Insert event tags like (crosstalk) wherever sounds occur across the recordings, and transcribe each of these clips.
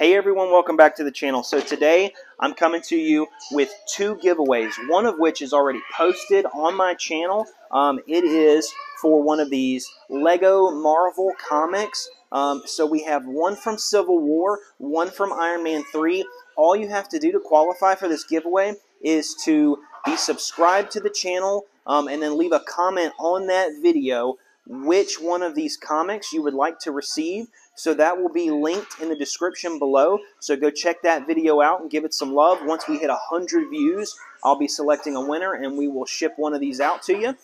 Hey everyone, welcome back to the channel. So today I'm coming to you with two giveaways, one of which is already posted on my channel. Um, it is for one of these Lego Marvel comics. Um, so we have one from Civil War, one from Iron Man 3. All you have to do to qualify for this giveaway is to be subscribed to the channel um, and then leave a comment on that video which one of these comics you would like to receive. So that will be linked in the description below. So go check that video out and give it some love. Once we hit 100 views, I'll be selecting a winner and we will ship one of these out to you.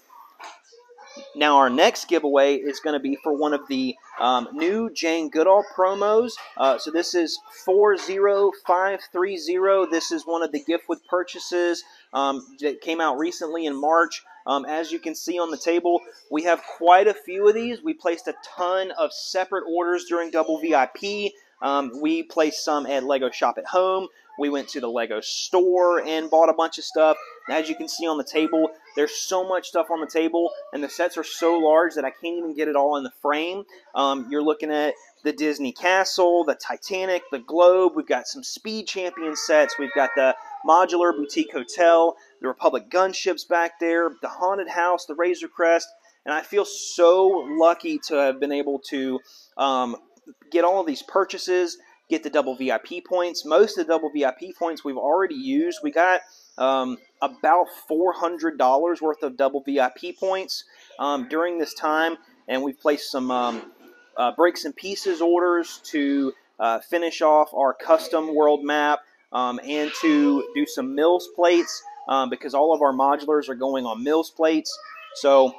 Now our next giveaway is going to be for one of the um, new Jane Goodall promos. Uh, so this is 40530. This is one of the gift with purchases um, that came out recently in March. Um, as you can see on the table, we have quite a few of these. We placed a ton of separate orders during Double VIP. Um, we placed some at Lego Shop at Home. We went to the Lego store and bought a bunch of stuff. As you can see on the table, there's so much stuff on the table, and the sets are so large that I can't even get it all in the frame. Um, you're looking at the Disney Castle, the Titanic, the Globe. We've got some Speed Champion sets. We've got the Modular Boutique Hotel, the Republic Gunships back there, the Haunted House, the Razor Crest, and I feel so lucky to have been able to um, get all of these purchases, get the double VIP points. Most of the double VIP points we've already used. We got um, about $400 worth of double VIP points um, during this time, and we've placed some um, uh, Bricks and Pieces orders to uh, finish off our custom world map um, and to do some MILS plates um, because all of our modulars are going on MILS plates. So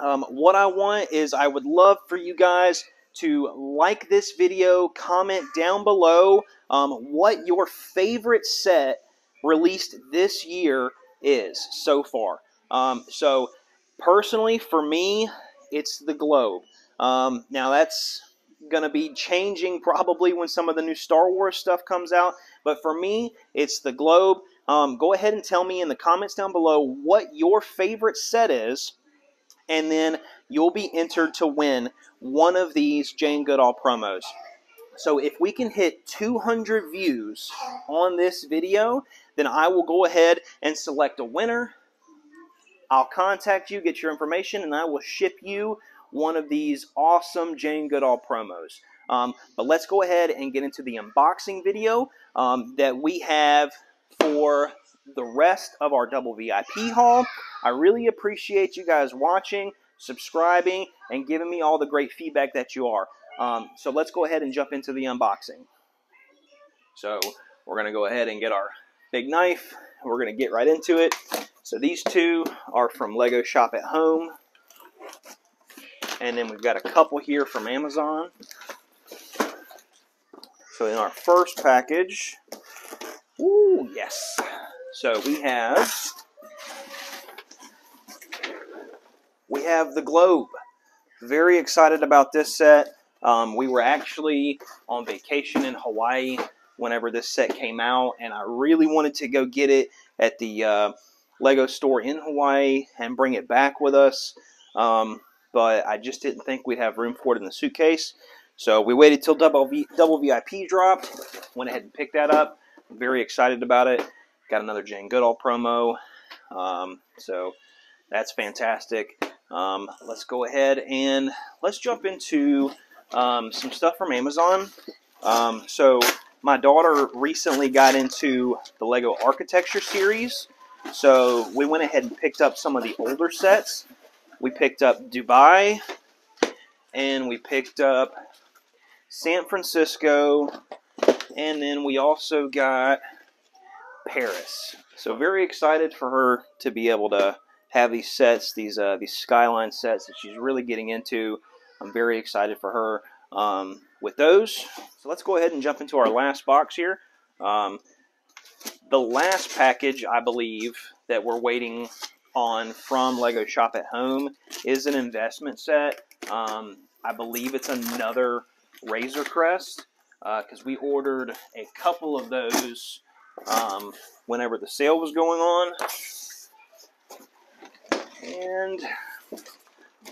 um, what I want is I would love for you guys to like this video, comment down below um, what your favorite set released this year is so far. Um, so personally, for me, it's the Globe. Um, now that's going to be changing probably when some of the new Star Wars stuff comes out. But for me, it's the Globe. Um, go ahead and tell me in the comments down below what your favorite set is, and then you'll be entered to win one of these Jane Goodall promos. So if we can hit 200 views on this video, then I will go ahead and select a winner. I'll contact you, get your information, and I will ship you one of these awesome Jane Goodall promos. Um, but let's go ahead and get into the unboxing video um, that we have for the rest of our double VIP haul. I really appreciate you guys watching, subscribing, and giving me all the great feedback that you are. Um, so let's go ahead and jump into the unboxing. So we're going to go ahead and get our big knife. We're going to get right into it. So these two are from Lego Shop at Home. And then we've got a couple here from Amazon. So in our first package, ooh, yes. So we have we have the globe. Very excited about this set. Um, we were actually on vacation in Hawaii whenever this set came out, and I really wanted to go get it at the uh, Lego store in Hawaii and bring it back with us. Um, but I just didn't think we'd have room for it in the suitcase. So we waited till double, v, double VIP dropped, went ahead and picked that up. very excited about it. Got another Jane Goodall promo. Um, so that's fantastic. Um, let's go ahead and let's jump into um, some stuff from Amazon. Um, so my daughter recently got into the Lego Architecture series. So we went ahead and picked up some of the older sets. We picked up Dubai, and we picked up San Francisco, and then we also got Paris. So very excited for her to be able to have these sets, these uh, these skyline sets that she's really getting into. I'm very excited for her um, with those. So let's go ahead and jump into our last box here. Um, the last package, I believe, that we're waiting on from Lego Shop at Home is an investment set. Um, I believe it's another Razor Crest because uh, we ordered a couple of those um, whenever the sale was going on. And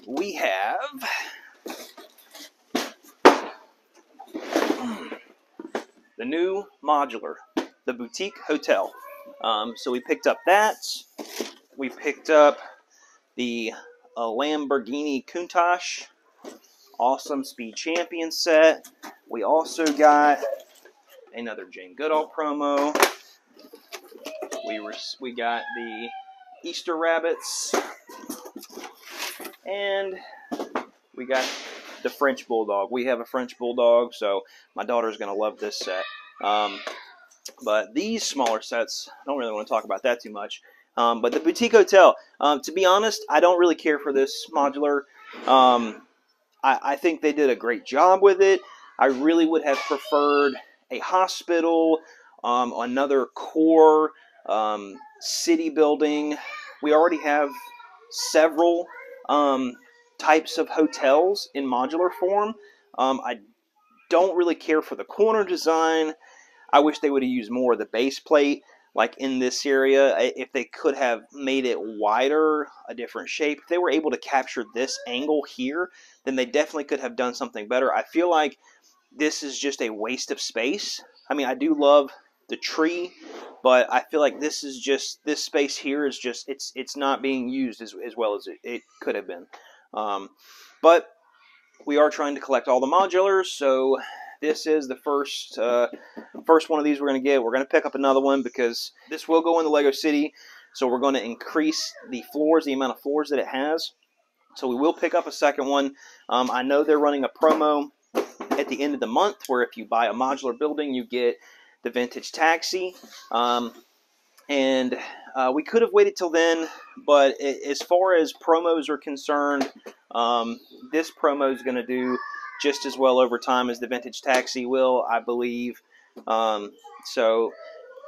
we have (clears throat) the new modular, the boutique hotel. Um, so we picked up that. We picked up the uh, Lamborghini Countach, awesome Speed Champion set. We also got another Jane Goodall promo. We were we got the Easter rabbits, and we got the French Bulldog. We have a French Bulldog, so my daughter's going to love this set. Um, but these smaller sets, I don't really want to talk about that too much. Um, but the Boutique Hotel, um, to be honest, I don't really care for this modular. Um, I, I, think they did a great job with it. I really would have preferred a hospital, um, another core um, city building. We already have several um, types of hotels in modular form. I don't really care for the corner design. I wish they would have used more of the base plate, like in this area. If they could have made it wider, a different shape, if they were able to capture this angle here, then they definitely could have done something better. I feel like this is just a waste of space. I mean, I do love the tree, but I feel like this is just this space here is just it's it's not being used as, as well as it, it could have been. Um, but we are trying to collect all the modulars, so this is the first uh, first one of these we're going to get. We're going to pick up another one because this will go in the Lego City, so we're going to increase the floors, the amount of floors that it has. So we will pick up a second one. Um, I know they're running a promo at the end of the month where if you buy a modular building, you get the vintage taxi. Um, and uh, we could have waited till then, but as far as promos are concerned, um, this promo is going to do just as well over time as the vintage taxi will, I believe. Um, so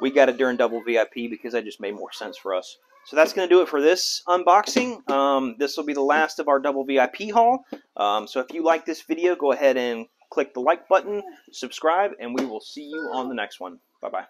we got it during double VIP because that just made more sense for us. So that's going to do it for this unboxing. Um, this will be the last of our double VIP haul. Um, so if you like this video, go ahead and click the like button, subscribe, and we will see you on the next one. Bye-bye.